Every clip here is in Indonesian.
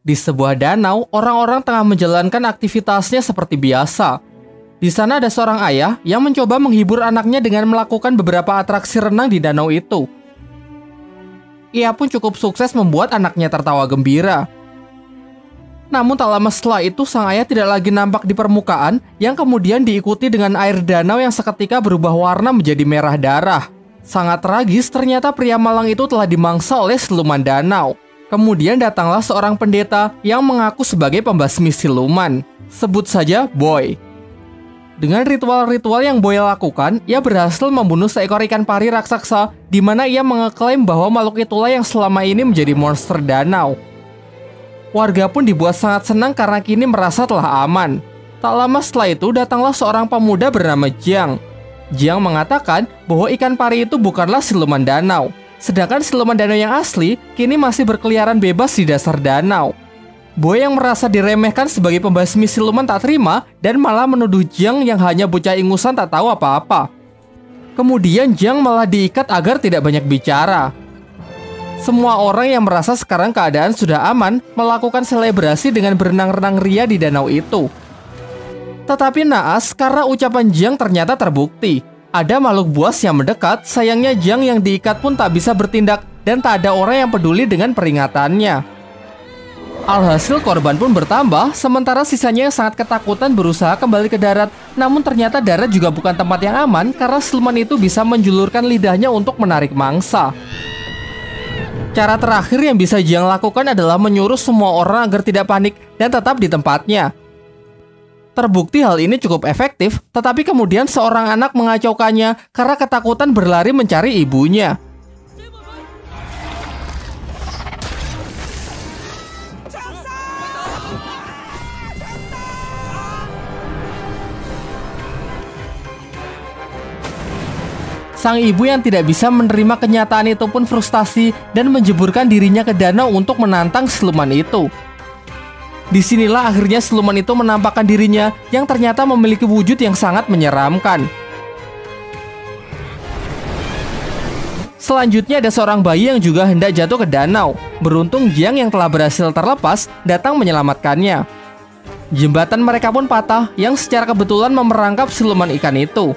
Di sebuah danau, orang-orang tengah menjalankan aktivitasnya seperti biasa. Di sana ada seorang ayah yang mencoba menghibur anaknya dengan melakukan beberapa atraksi renang di danau itu. Ia pun cukup sukses membuat anaknya tertawa gembira. Namun tak lama setelah itu sang ayah tidak lagi nampak di permukaan yang kemudian diikuti dengan air danau yang seketika berubah warna menjadi merah darah. Sangat tragis ternyata pria malang itu telah dimangsa oleh siluman danau. Kemudian datanglah seorang pendeta yang mengaku sebagai pembasmi siluman. Sebut saja Boy. Dengan ritual-ritual yang Boy lakukan, ia berhasil membunuh seekor ikan pari raksasa di mana ia mengeklaim bahwa makhluk itulah yang selama ini menjadi monster danau. Warga pun dibuat sangat senang karena kini merasa telah aman. Tak lama setelah itu datanglah seorang pemuda bernama Jiang. Jiang mengatakan bahwa ikan pari itu bukanlah siluman danau, Sedangkan siluman danau yang asli kini masih berkeliaran bebas di dasar danau. Boy yang merasa diremehkan sebagai pembasmi siluman tak terima dan malah menuduh Jiang yang hanya bocah ingusan tak tahu apa-apa. Kemudian Jiang malah diikat agar tidak banyak bicara. Semua orang yang merasa sekarang keadaan sudah aman melakukan selebrasi dengan berenang-renang ria di danau itu. Tetapi naas karena ucapan Jiang ternyata terbukti ada makhluk buas yang mendekat, sayangnya Jiang yang diikat pun tak bisa bertindak dan tak ada orang yang peduli dengan peringatannya. Alhasil korban pun bertambah, sementara sisanya yang sangat ketakutan berusaha kembali ke darat. Namun ternyata darat juga bukan tempat yang aman karena siluman itu bisa menjulurkan lidahnya untuk menarik mangsa. Cara terakhir yang bisa Jiang lakukan adalah menyuruh semua orang agar tidak panik dan tetap di tempatnya. Terbukti hal ini cukup efektif, tetapi kemudian seorang anak mengacaukannya karena ketakutan berlari mencari ibunya. Sang ibu yang tidak bisa menerima kenyataan itu pun frustasi dan menjeburkan dirinya ke danau untuk menantang siluman itu. Di sinilah akhirnya siluman itu menampakkan dirinya yang ternyata memiliki wujud yang sangat menyeramkan. Selanjutnya ada seorang bayi yang juga hendak jatuh ke danau. Beruntung Jiang yang telah berhasil terlepas datang menyelamatkannya. Jembatan mereka pun patah yang secara kebetulan memerangkap siluman ikan itu.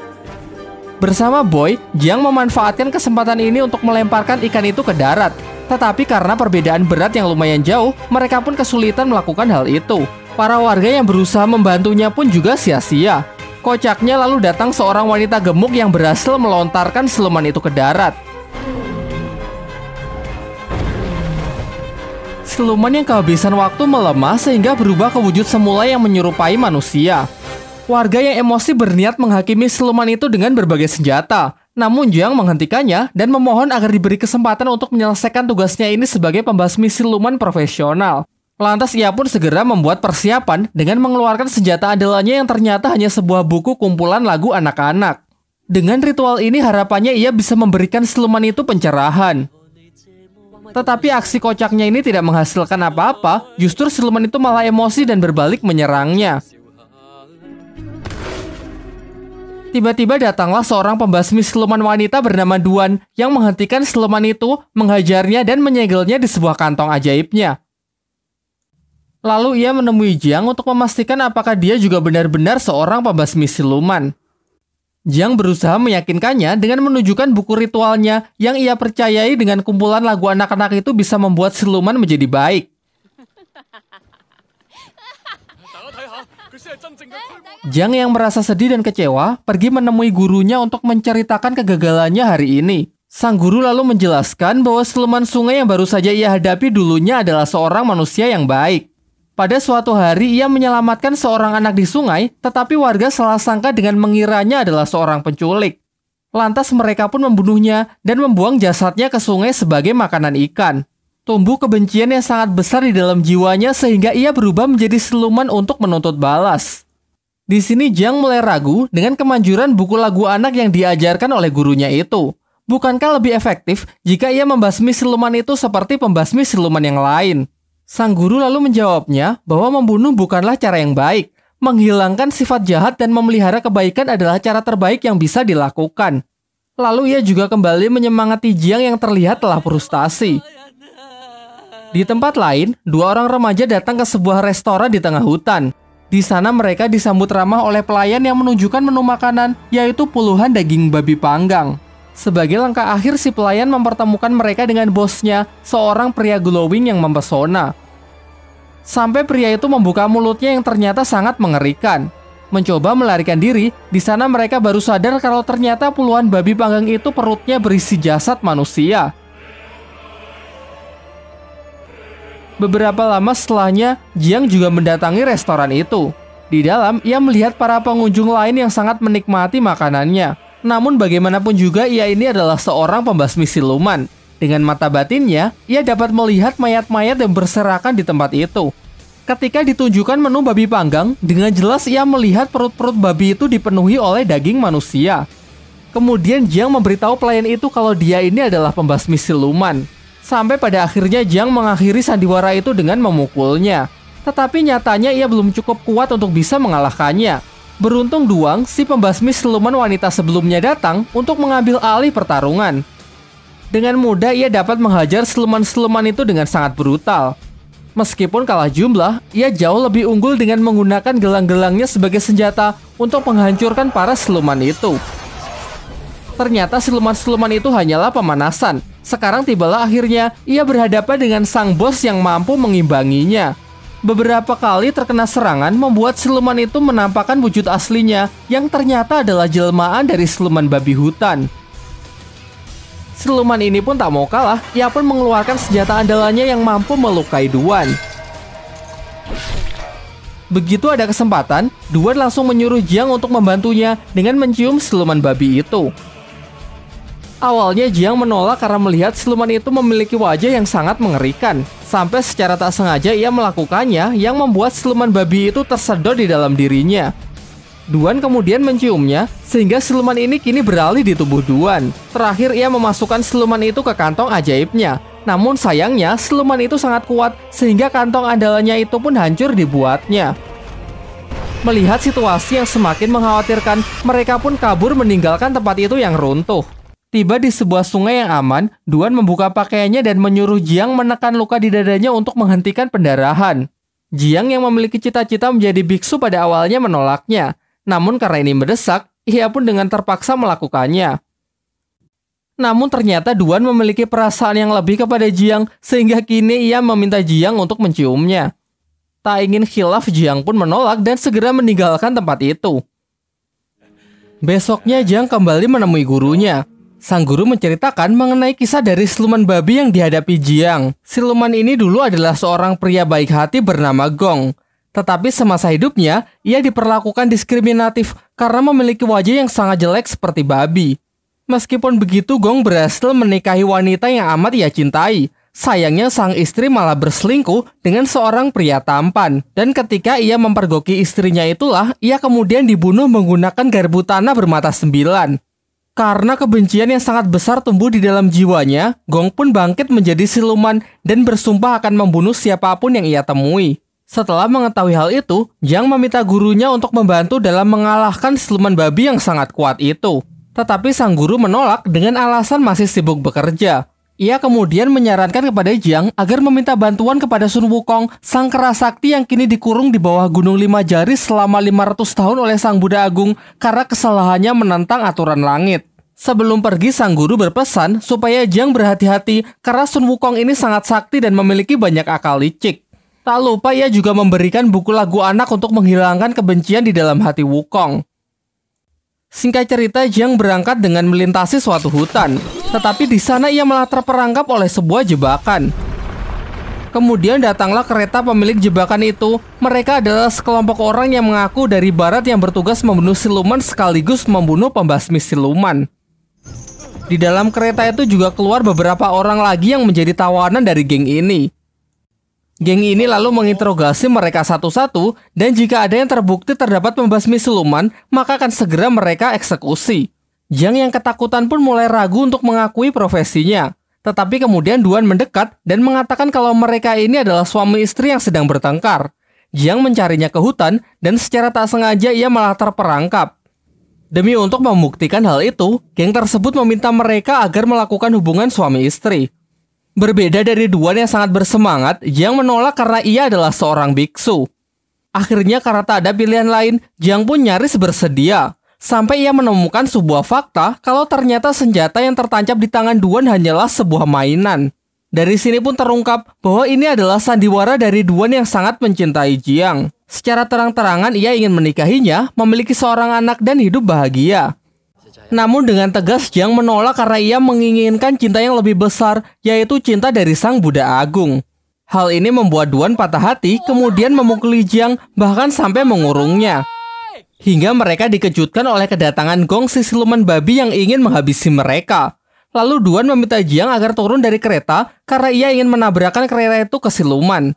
Bersama Boy, Jiang memanfaatkan kesempatan ini untuk melemparkan ikan itu ke darat tetapi karena perbedaan berat yang lumayan jauh, mereka pun kesulitan melakukan hal itu. Para warga yang berusaha membantunya pun juga sia-sia. Kocaknya lalu datang seorang wanita gemuk yang berhasil melontarkan siluman itu ke darat. Siluman yang kehabisan waktu melemah sehingga berubah ke wujud semula yang menyerupai manusia. Warga yang emosi berniat menghakimi siluman itu dengan berbagai senjata, namun Jiang menghentikannya dan memohon agar diberi kesempatan untuk menyelesaikan tugasnya ini sebagai pembasmi siluman profesional. Lantas ia pun segera membuat persiapan dengan mengeluarkan senjata andalannya yang ternyata hanya sebuah buku kumpulan lagu anak-anak. Dengan ritual ini harapannya ia bisa memberikan siluman itu pencerahan. Tetapi aksi kocaknya ini tidak menghasilkan apa-apa, justru siluman itu malah emosi dan berbalik menyerangnya. Tiba-tiba datanglah seorang pembasmi siluman wanita bernama Duan yang menghentikan siluman itu, menghajarnya dan menyegelnya di sebuah kantong ajaibnya. Lalu ia menemui Jiang untuk memastikan apakah dia juga benar-benar seorang pembasmi siluman. Jiang berusaha meyakinkannya dengan menunjukkan buku ritualnya yang ia percayai dengan kumpulan lagu anak-anak itu bisa membuat siluman menjadi baik. Jang yang merasa sedih dan kecewa pergi menemui gurunya untuk menceritakan kegagalannya hari ini. Sang guru lalu menjelaskan bahwa siluman sungai yang baru saja ia hadapi dulunya adalah seorang manusia yang baik. Pada suatu hari ia menyelamatkan seorang anak di sungai, tetapi warga salah sangka dengan mengiranya adalah seorang penculik. Lantas mereka pun membunuhnya dan membuang jasadnya ke sungai sebagai makanan ikan. Tumbuh kebencian yang sangat besar di dalam jiwanya sehingga ia berubah menjadi siluman untuk menuntut balas. Di sini Jiang mulai ragu dengan kemanjuran buku lagu anak yang diajarkan oleh gurunya itu. Bukankah lebih efektif jika ia membasmi siluman itu seperti pembasmi siluman yang lain? Sang guru lalu menjawabnya bahwa membunuh bukanlah cara yang baik. Menghilangkan sifat jahat dan memelihara kebaikan adalah cara terbaik yang bisa dilakukan. Lalu ia juga kembali menyemangati Jiang yang terlihat telah frustasi. Di tempat lain, dua orang remaja datang ke sebuah restoran di tengah hutan. Di sana mereka disambut ramah oleh pelayan yang menunjukkan menu makanan, yaitu puluhan daging babi panggang. Sebagai langkah akhir, si pelayan mempertemukan mereka dengan bosnya, seorang pria glowing yang mempesona. Sampai pria itu membuka mulutnya yang ternyata sangat mengerikan. Mencoba melarikan diri, di sana mereka baru sadar kalau ternyata puluhan babi panggang itu perutnya berisi jasad manusia. Beberapa lama setelahnya, Jiang juga mendatangi restoran itu. Di dalam, ia melihat para pengunjung lain yang sangat menikmati makanannya. Namun bagaimanapun juga ia ini adalah seorang pembasmi siluman. Dengan mata batinnya, ia dapat melihat mayat-mayat yang berserakan di tempat itu. Ketika ditunjukkan menu babi panggang, dengan jelas ia melihat perut-perut babi itu dipenuhi oleh daging manusia. Kemudian Jiang memberitahu pelayan itu kalau dia ini adalah pembasmi siluman. Sampai pada akhirnya Jiang mengakhiri sandiwara itu dengan memukulnya. Tetapi nyatanya ia belum cukup kuat untuk bisa mengalahkannya. Beruntung Duang, si pembasmi siluman wanita sebelumnya datang untuk mengambil alih pertarungan. Dengan mudah ia dapat menghajar siluman-siluman itu dengan sangat brutal. Meskipun kalah jumlah, ia jauh lebih unggul dengan menggunakan gelang-gelangnya sebagai senjata untuk menghancurkan para siluman itu. Ternyata siluman-siluman itu hanyalah pemanasan. Sekarang tibalah akhirnya ia berhadapan dengan sang bos yang mampu mengimbanginya. Beberapa kali terkena serangan membuat siluman itu menampakkan wujud aslinya yang ternyata adalah jelmaan dari siluman babi hutan. Siluman ini pun tak mau kalah, ia pun mengeluarkan senjata andalannya yang mampu melukai Duan. Begitu ada kesempatan, Duan langsung menyuruh Jiang untuk membantunya dengan mencium siluman babi itu. Awalnya Jiang menolak karena melihat siluman itu memiliki wajah yang sangat mengerikan. Sampai secara tak sengaja ia melakukannya yang membuat siluman babi itu tersedot di dalam dirinya. Duan kemudian menciumnya sehingga siluman ini kini beralih di tubuh Duan. Terakhir ia memasukkan siluman itu ke kantong ajaibnya. Namun sayangnya siluman itu sangat kuat sehingga kantong andalannya itu pun hancur dibuatnya. Melihat situasi yang semakin mengkhawatirkan, mereka pun kabur meninggalkan tempat itu yang runtuh. Tiba di sebuah sungai yang aman, Duan membuka pakaiannya dan menyuruh Jiang menekan luka di dadanya untuk menghentikan pendarahan. Jiang yang memiliki cita-cita menjadi biksu pada awalnya menolaknya. Namun karena ini mendesak, ia pun dengan terpaksa melakukannya. Namun ternyata Duan memiliki perasaan yang lebih kepada Jiang sehingga kini ia meminta Jiang untuk menciumnya. Tak ingin khilaf Jiang pun menolak dan segera meninggalkan tempat itu. Besoknya Jiang kembali menemui gurunya. Sang guru menceritakan mengenai kisah dari siluman babi yang dihadapi Jiang. Siluman ini dulu adalah seorang pria baik hati bernama Gong. Tetapi semasa hidupnya, ia diperlakukan diskriminatif karena memiliki wajah yang sangat jelek seperti babi. Meskipun begitu, Gong berhasil menikahi wanita yang amat ia cintai. Sayangnya sang istri malah berselingkuh dengan seorang pria tampan. Dan ketika ia mempergoki istrinya itulah, ia kemudian dibunuh menggunakan garbu tanah bermata sembilan. Karena kebencian yang sangat besar tumbuh di dalam jiwanya, Gong pun bangkit menjadi siluman dan bersumpah akan membunuh siapa pun yang ia temui. Setelah mengetahui hal itu, Jiang meminta gurunya untuk membantu dalam mengalahkan siluman babi yang sangat kuat itu. Tetapi sang guru menolak dengan alasan masih sibuk bekerja. Ia kemudian menyarankan kepada Jiang agar meminta bantuan kepada Sun Wukong, sang kerasakti yang kini dikurung di bawah Gunung Lima Jari selama 500 tahun oleh sang Buddha Agung karena kesalahannya menentang aturan langit. Sebelum pergi, sang guru berpesan supaya Jiang berhati-hati karena Sun Wukong ini sangat sakti dan memiliki banyak akal licik. Tak lupa ia juga memberikan buku lagu anak untuk menghilangkan kebencian di dalam hati Wukong. Singkat cerita, Jiang berangkat dengan melintasi suatu hutan, tetapi di sana ia malah terperangkap oleh sebuah jebakan. Kemudian datanglah kereta pemilik jebakan itu. Mereka adalah sekelompok orang yang mengaku dari barat yang bertugas membunuh siluman sekaligus membunuh pembasmi siluman. Di dalam kereta itu juga keluar beberapa orang lagi yang menjadi tawanan dari geng ini. Geng ini lalu menginterogasi mereka satu-satu dan jika ada yang terbukti terdapat pembasmi siluman, maka akan segera mereka eksekusi. Jiang yang ketakutan pun mulai ragu untuk mengakui profesinya. Tetapi kemudian Duan mendekat dan mengatakan kalau mereka ini adalah suami istri yang sedang bertengkar. Jiang mencarinya ke hutan dan secara tak sengaja ia malah terperangkap. Demi untuk membuktikan hal itu, geng tersebut meminta mereka agar melakukan hubungan suami istri. Berbeda dari Duan yang sangat bersemangat, Jiang menolak karena ia adalah seorang biksu. Akhirnya karena tak ada pilihan lain, Jiang pun nyaris bersedia. Sampai ia menemukan sebuah fakta kalau ternyata senjata yang tertancap di tangan Duan hanyalah sebuah mainan. Dari sini pun terungkap bahwa ini adalah sandiwara dari Duan yang sangat mencintai Jiang. Secara terang-terangan ia ingin menikahinya, memiliki seorang anak dan hidup bahagia. Namun dengan tegas Jiang menolak karena ia menginginkan cinta yang lebih besar, yaitu cinta dari sang Buddha Agung. Hal ini membuat Duan patah hati, kemudian memukuli Jiang, bahkan sampai mengurungnya. Hingga mereka dikejutkan oleh kedatangan Gong si siluman babi yang ingin menghabisi mereka. Lalu Duan meminta Jiang agar turun dari kereta karena ia ingin menabrakkan kereta itu ke siluman.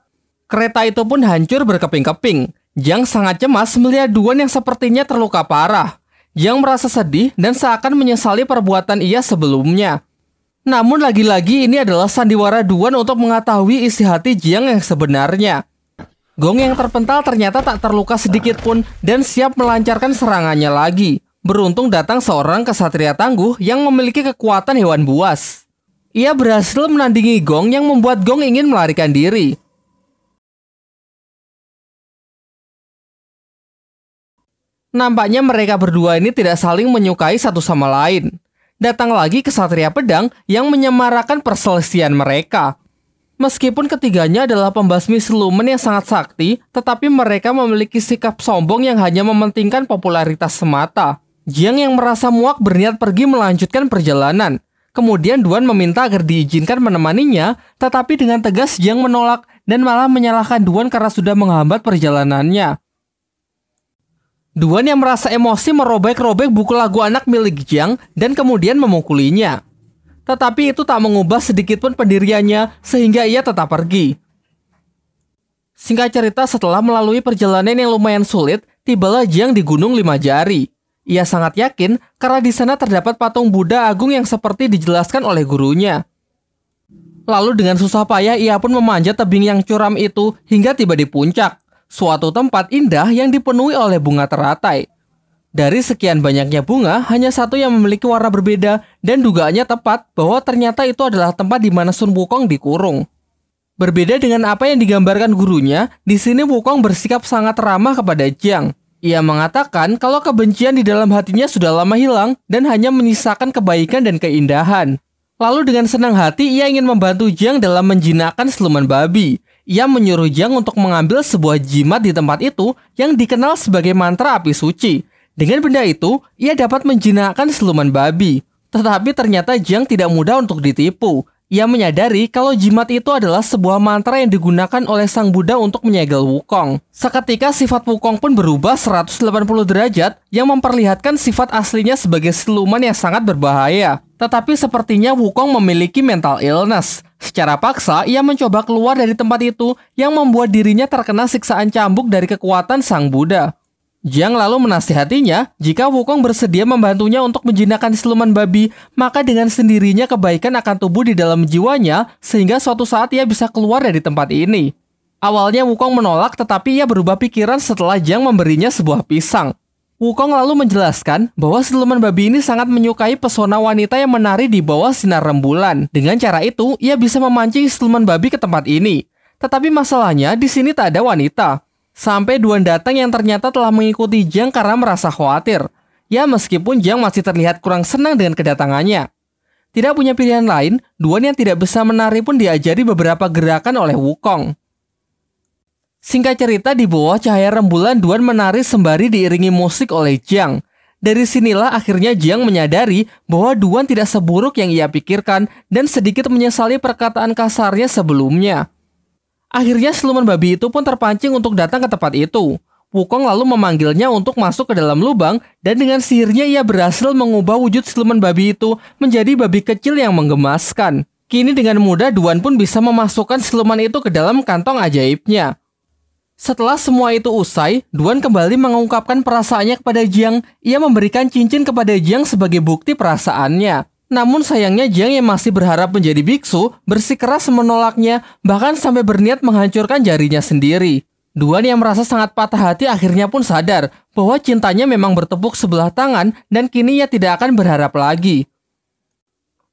Kereta itu pun hancur berkeping-keping. Jiang sangat cemas melihat Duan yang sepertinya terluka parah. Jiang merasa sedih dan seakan menyesali perbuatan ia sebelumnya. Namun lagi-lagi ini adalah sandiwara Duan untuk mengetahui isi hati Jiang yang sebenarnya. Gong yang terpental ternyata tak terluka sedikit pun dan siap melancarkan serangannya lagi. Beruntung datang seorang kesatria tangguh yang memiliki kekuatan hewan buas. Ia berhasil menandingi Gong yang membuat Gong ingin melarikan diri. Nampaknya mereka berdua ini tidak saling menyukai satu sama lain. Datang lagi ke Satria Pedang yang menyemarakan perselisihan mereka. Meskipun ketiganya adalah pembasmi siluman yang sangat sakti, tetapi mereka memiliki sikap sombong yang hanya mementingkan popularitas semata. Jiang yang merasa muak berniat pergi melanjutkan perjalanan. Kemudian Duan meminta agar diizinkan menemaninya, tetapi dengan tegas Jiang menolak dan malah menyalahkan Duan karena sudah menghambat perjalanannya. Duan yang merasa emosi merobek-robek buku lagu anak milik Jiang dan kemudian memukulinya. Tetapi itu tak mengubah sedikit pun pendiriannya sehingga ia tetap pergi. Singkat cerita setelah melalui perjalanan yang lumayan sulit, tibalah Jiang di Gunung Lima Jari. Ia sangat yakin karena di sana terdapat patung Buddha Agung yang seperti dijelaskan oleh gurunya. Lalu dengan susah payah ia pun memanjat tebing yang curam itu hingga tiba di puncak suatu tempat indah yang dipenuhi oleh bunga teratai. Dari sekian banyaknya bunga, hanya satu yang memiliki warna berbeda dan dugaannya tepat bahwa ternyata itu adalah tempat di mana Sun Wukong dikurung. Berbeda dengan apa yang digambarkan gurunya, di sini Wukong bersikap sangat ramah kepada Jiang. Ia mengatakan kalau kebencian di dalam hatinya sudah lama hilang dan hanya menyisakan kebaikan dan keindahan. Lalu dengan senang hati ia ingin membantu Jiang dalam menjinakkan siluman babi ia menyuruh Jiang untuk mengambil sebuah jimat di tempat itu yang dikenal sebagai mantra api suci. Dengan benda itu, ia dapat menjinakkan siluman babi. Tetapi ternyata Jiang tidak mudah untuk ditipu. Ia menyadari kalau jimat itu adalah sebuah mantra yang digunakan oleh Sang Buddha untuk menyegel Wukong. Seketika sifat Wukong pun berubah 180 derajat yang memperlihatkan sifat aslinya sebagai siluman yang sangat berbahaya. Tetapi sepertinya Wukong memiliki mental illness. Secara paksa, ia mencoba keluar dari tempat itu yang membuat dirinya terkena siksaan cambuk dari kekuatan Sang Buddha. Jiang lalu menasihatinya, jika Wukong bersedia membantunya untuk menjinakkan siluman babi, maka dengan sendirinya kebaikan akan tumbuh di dalam jiwanya sehingga suatu saat ia bisa keluar dari tempat ini. Awalnya Wukong menolak tetapi ia berubah pikiran setelah Jiang memberinya sebuah pisang. Wukong lalu menjelaskan bahwa siluman babi ini sangat menyukai pesona wanita yang menari di bawah sinar rembulan. Dengan cara itu, ia bisa memancing siluman babi ke tempat ini. Tetapi masalahnya di sini tak ada wanita. Sampai Duan datang yang ternyata telah mengikuti Jiang karena merasa khawatir. Ya meskipun Jiang masih terlihat kurang senang dengan kedatangannya. Tidak punya pilihan lain, Duan yang tidak bisa menari pun diajari beberapa gerakan oleh Wukong. Singkat cerita di bawah cahaya rembulan Duan menari sembari diiringi musik oleh Jiang. Dari sinilah akhirnya Jiang menyadari bahwa Duan tidak seburuk yang ia pikirkan dan sedikit menyesali perkataan kasarnya sebelumnya. Akhirnya siluman babi itu pun terpancing untuk datang ke tempat itu. Wukong lalu memanggilnya untuk masuk ke dalam lubang dan dengan sihirnya ia berhasil mengubah wujud siluman babi itu menjadi babi kecil yang menggemaskan. Kini dengan mudah Duan pun bisa memasukkan siluman itu ke dalam kantong ajaibnya. Setelah semua itu usai, Duan kembali mengungkapkan perasaannya kepada Jiang. Ia memberikan cincin kepada Jiang sebagai bukti perasaannya. Namun sayangnya Jiang yang masih berharap menjadi biksu bersikeras menolaknya bahkan sampai berniat menghancurkan jarinya sendiri. Duan yang merasa sangat patah hati akhirnya pun sadar bahwa cintanya memang bertepuk sebelah tangan dan kini ia tidak akan berharap lagi.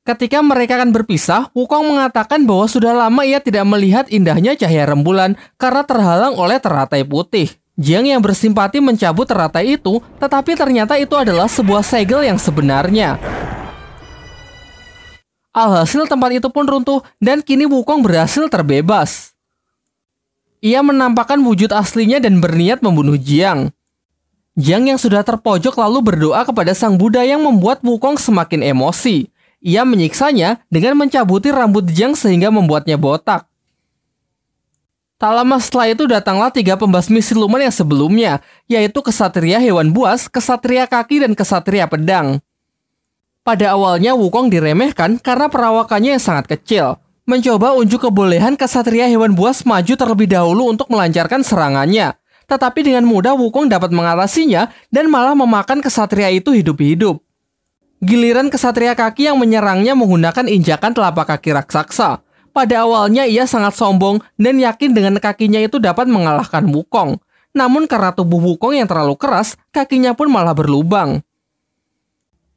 Ketika mereka akan berpisah, Wukong mengatakan bahwa sudah lama ia tidak melihat indahnya cahaya rembulan karena terhalang oleh teratai putih. Jiang yang bersimpati mencabut teratai itu, tetapi ternyata itu adalah sebuah segel yang sebenarnya. Alhasil tempat itu pun runtuh dan kini Wukong berhasil terbebas. Ia menampakkan wujud aslinya dan berniat membunuh Jiang. Jiang yang sudah terpojok lalu berdoa kepada sang Buddha yang membuat Wukong semakin emosi. Ia menyiksanya dengan mencabuti rambut Jiang sehingga membuatnya botak. Tak lama setelah itu datanglah tiga pembasmi siluman yang sebelumnya, yaitu kesatria hewan buas, kesatria kaki, dan kesatria pedang. Pada awalnya Wukong diremehkan karena perawakannya yang sangat kecil. Mencoba unjuk kebolehan kesatria hewan buas maju terlebih dahulu untuk melancarkan serangannya. Tetapi dengan mudah Wukong dapat mengatasinya dan malah memakan kesatria itu hidup-hidup. Giliran kesatria kaki yang menyerangnya menggunakan injakan telapak kaki raksasa. Pada awalnya ia sangat sombong dan yakin dengan kakinya itu dapat mengalahkan Wukong. Namun karena tubuh Wukong yang terlalu keras, kakinya pun malah berlubang.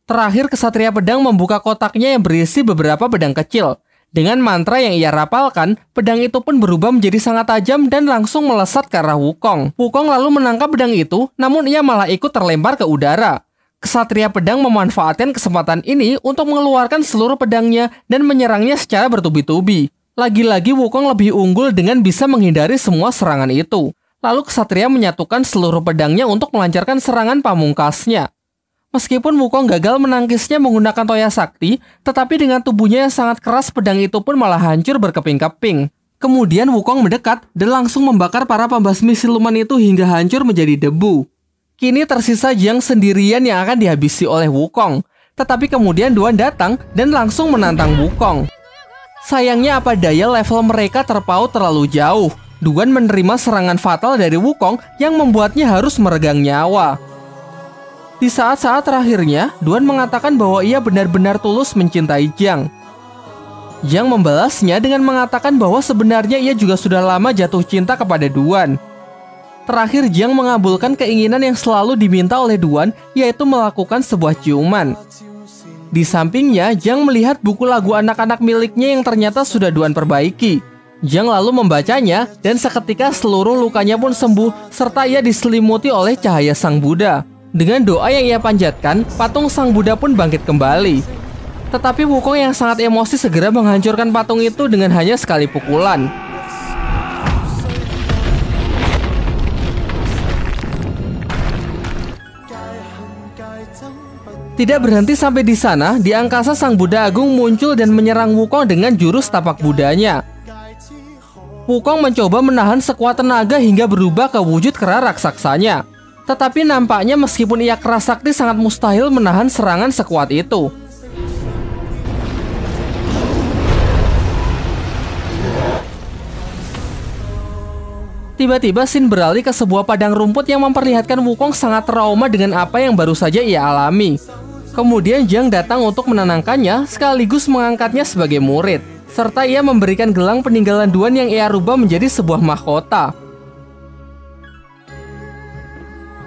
Terakhir kesatria pedang membuka kotaknya yang berisi beberapa pedang kecil. Dengan mantra yang ia rapalkan, pedang itu pun berubah menjadi sangat tajam dan langsung melesat ke arah Wukong. Wukong lalu menangkap pedang itu, namun ia malah ikut terlempar ke udara. Kesatria pedang memanfaatkan kesempatan ini untuk mengeluarkan seluruh pedangnya dan menyerangnya secara bertubi-tubi. Lagi-lagi Wukong lebih unggul dengan bisa menghindari semua serangan itu. Lalu kesatria menyatukan seluruh pedangnya untuk melancarkan serangan pamungkasnya. Meskipun Wukong gagal menangkisnya menggunakan toya sakti, tetapi dengan tubuhnya yang sangat keras pedang itu pun malah hancur berkeping-keping. Kemudian Wukong mendekat dan langsung membakar para pembasmi siluman itu hingga hancur menjadi debu. Kini tersisa Jiang sendirian yang akan dihabisi oleh Wukong. Tetapi kemudian Duan datang dan langsung menantang Wukong. Sayangnya apa daya level mereka terpaut terlalu jauh. Duan menerima serangan fatal dari Wukong yang membuatnya harus meregang nyawa. Di saat-saat terakhirnya, Duan mengatakan bahwa ia benar-benar tulus mencintai Jiang. Jiang membalasnya dengan mengatakan bahwa sebenarnya ia juga sudah lama jatuh cinta kepada Duan. Terakhir, Jiang mengabulkan keinginan yang selalu diminta oleh Duan, yaitu melakukan sebuah ciuman. Di sampingnya, Jiang melihat buku lagu anak-anak miliknya yang ternyata sudah Duan perbaiki. Jiang lalu membacanya, dan seketika seluruh lukanya pun sembuh, serta ia diselimuti oleh cahaya Sang Buddha. Dengan doa yang ia panjatkan, patung Sang Buddha pun bangkit kembali. Tetapi Wukong yang sangat emosi segera menghancurkan patung itu dengan hanya sekali pukulan. Tidak berhenti sampai di sana, di angkasa Sang Buddha Agung muncul dan menyerang Wukong dengan jurus tapak Budanya. Wukong mencoba menahan sekuat tenaga hingga berubah ke wujud kera raksasanya. Tetapi nampaknya meskipun ia keras sakti sangat mustahil menahan serangan sekuat itu. Tiba-tiba Sin beralih ke sebuah padang rumput yang memperlihatkan Wukong sangat trauma dengan apa yang baru saja ia alami. Kemudian Jiang datang untuk menenangkannya sekaligus mengangkatnya sebagai murid. Serta ia memberikan gelang peninggalan Duan yang ia rubah menjadi sebuah mahkota.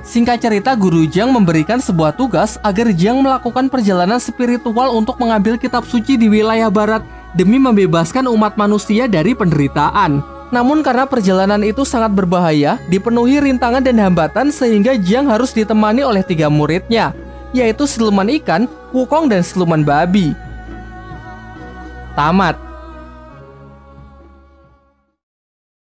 Singkat cerita, Guru Jiang memberikan sebuah tugas agar Jiang melakukan perjalanan spiritual untuk mengambil kitab suci di wilayah barat demi membebaskan umat manusia dari penderitaan. Namun karena perjalanan itu sangat berbahaya, dipenuhi rintangan dan hambatan sehingga Jiang harus ditemani oleh tiga muridnya, yaitu siluman ikan, wukong, dan siluman babi. Tamat.